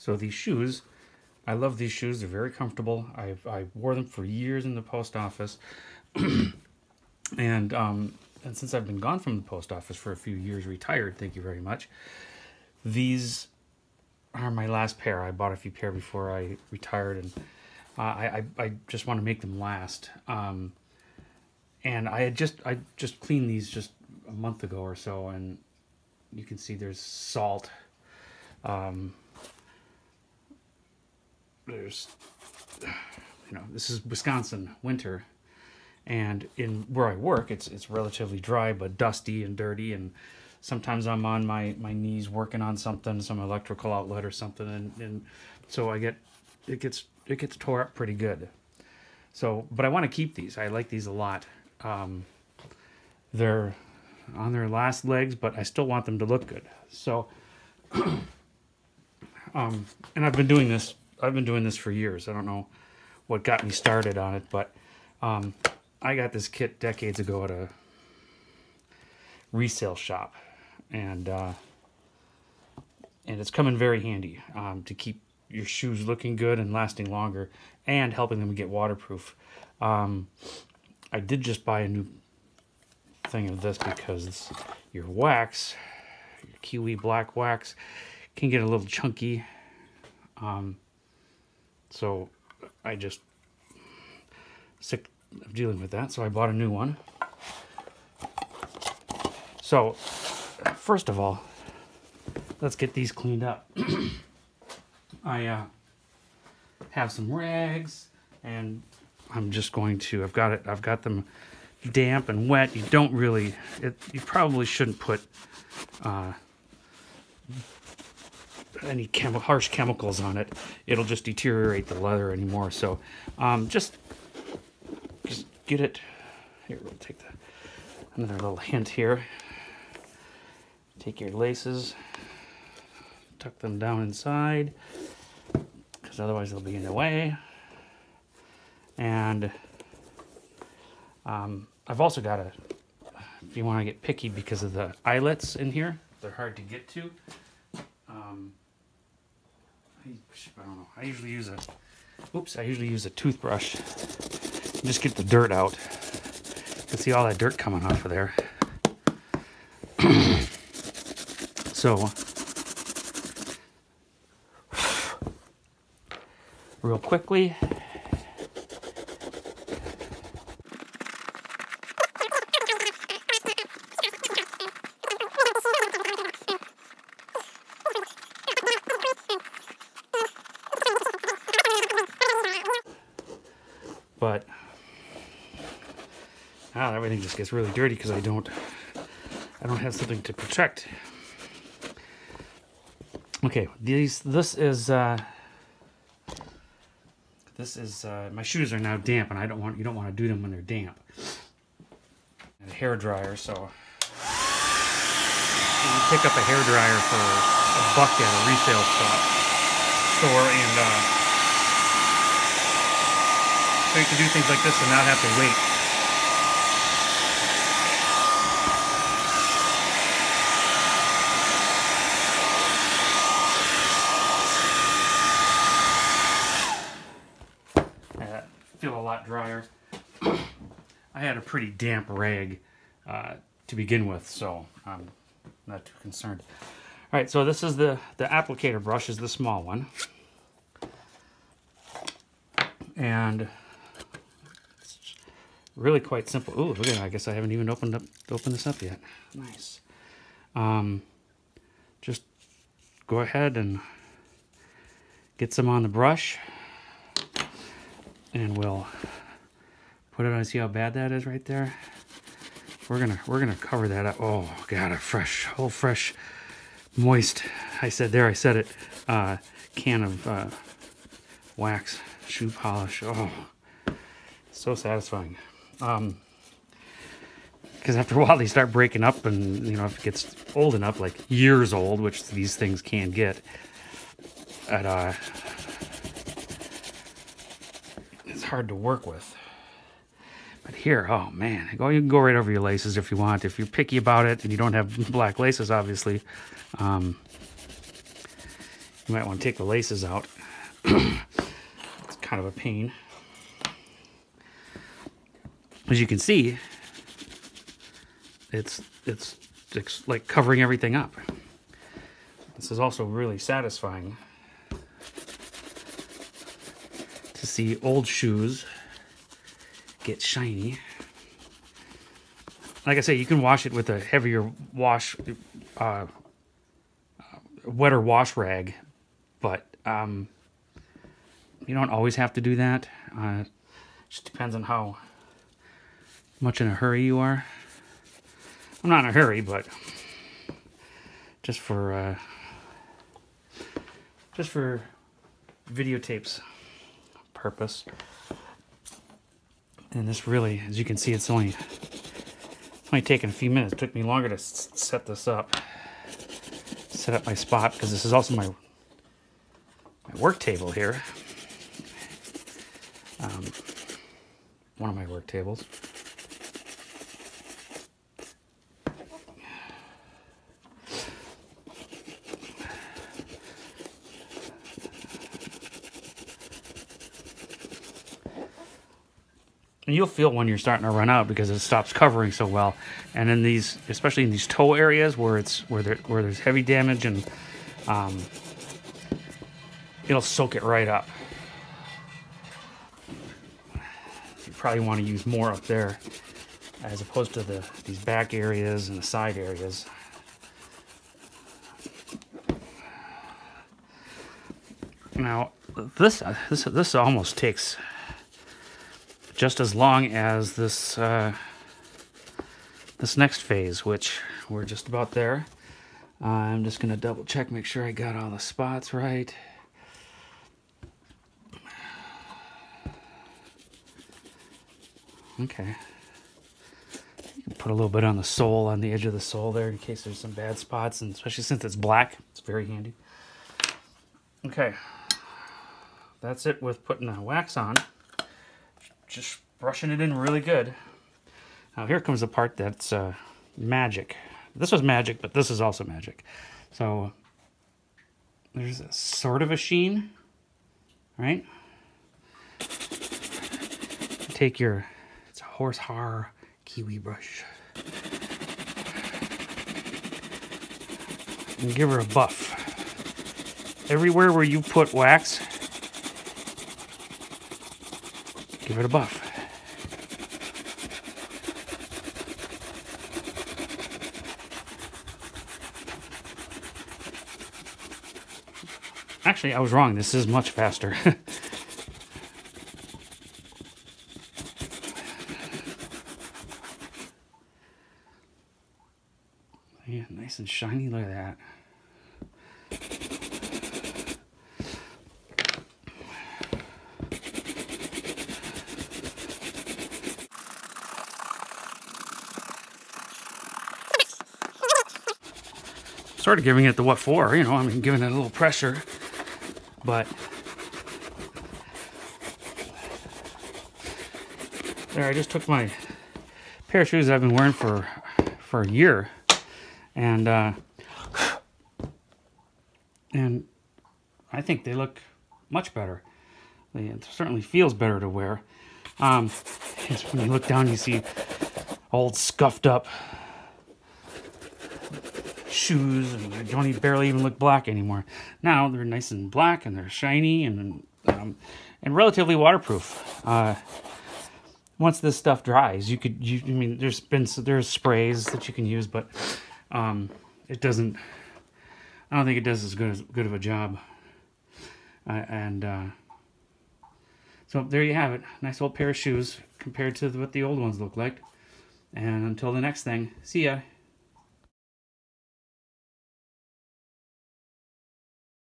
So these shoes, I love these shoes. They're very comfortable. I I wore them for years in the post office, and um, and since I've been gone from the post office for a few years, retired. Thank you very much. These are my last pair. I bought a few pair before I retired, and uh, I, I I just want to make them last. Um, and I had just I just cleaned these just a month ago or so, and you can see there's salt. Um, there's you know this is Wisconsin winter, and in where I work, it's it's relatively dry but dusty and dirty, and sometimes I'm on my my knees working on something, some electrical outlet or something, and, and so I get it gets it gets tore up pretty good. So, but I want to keep these. I like these a lot. Um, they're on their last legs, but I still want them to look good. So, um, and I've been doing this. I've been doing this for years. I don't know what got me started on it, but um, I got this kit decades ago at a resale shop, and uh, and it's come in very handy um, to keep your shoes looking good and lasting longer, and helping them get waterproof. Um, I did just buy a new thing of this because your wax, your kiwi black wax, can get a little chunky. Um, so I just sick of dealing with that, so I bought a new one. So, first of all, let's get these cleaned up. I uh, have some rags, and I'm just going to. I've got it. I've got them damp and wet. You don't really. It, you probably shouldn't put uh, any harsh chemicals on it. It'll just deteriorate the leather anymore. So, um, just just get it. Here, we'll take the another little hint here. Take your laces, tuck them down inside, because otherwise they'll be in the way. And um, I've also got a, if you want to get picky because of the eyelets in here, they're hard to get to. I, I don't know. I usually use a, oops, I usually use a toothbrush. Just get the dirt out. You can see all that dirt coming off of there. so, real quickly, but now everything just gets really dirty because I don't I don't have something to protect. Okay, these this is uh, this is uh, my shoes are now damp and I don't want you don't want to do them when they're damp. And a hair dryer, so you pick up a hair dryer for a buck at a resale shop store and uh, so you can do things like this and not have to wait. Feel a lot drier. I had a pretty damp rag uh, to begin with, so I'm not too concerned. All right, so this is the, the applicator brush is the small one. And really quite simple. Ooh, look at that. I guess I haven't even opened up opened this up yet. Nice. Um, just go ahead and get some on the brush. And we'll put it on. See how bad that is right there? We're gonna we're gonna cover that up. Oh god, a fresh, whole fresh, moist. I said there. I said it. Uh, can of uh, wax shoe polish. Oh, so satisfying. Um, because after a while they start breaking up, and you know if it gets old enough, like years old, which these things can get, at uh, it's hard to work with. But here, oh man, go you can go right over your laces if you want. If you're picky about it and you don't have black laces, obviously, um, You might want to take the laces out. it's kind of a pain. As you can see, it's it's it's like covering everything up. This is also really satisfying to see old shoes get shiny. Like I say, you can wash it with a heavier wash, uh, wetter wash rag, but um, you don't always have to do that. Uh, just depends on how much in a hurry you are. I'm not in a hurry, but just for uh, just for videotapes purpose. And this really, as you can see, it's only it's only taken a few minutes. It took me longer to set this up, set up my spot because this is also my my work table here. Um, one of my work tables. And you'll feel when you're starting to run out because it stops covering so well. And in these, especially in these toe areas where it's where there where there's heavy damage and um, it'll soak it right up. You probably want to use more up there as opposed to the these back areas and the side areas. Now, this this this almost takes just as long as this uh, this next phase, which we're just about there. Uh, I'm just going to double check, make sure I got all the spots right. Okay. Put a little bit on the sole, on the edge of the sole there in case there's some bad spots, and especially since it's black, it's very handy. Okay. That's it with putting the wax on just brushing it in really good. Now here comes the part that's uh, magic. This was magic, but this is also magic. So there's a sort of a sheen, right? Take your, it's a horsehair kiwi brush. And give her a buff. Everywhere where you put wax, Give it a buff. Actually, I was wrong. This is much faster. yeah, nice and shiny. Look at that. Started giving it the what for, you know, I mean, giving it a little pressure, but there, I just took my pair of shoes I've been wearing for, for a year and, uh, and I think they look much better. It certainly feels better to wear. Um, when you look down, you see old scuffed up shoes and they don't even barely even look black anymore. Now they're nice and black and they're shiny and um, and relatively waterproof. Uh, once this stuff dries, you could you I mean there's been there's sprays that you can use, but um, it doesn't. I don't think it does as good as good of a job. Uh, and uh, so there you have it. Nice old pair of shoes compared to what the old ones look like. And until the next thing, see ya.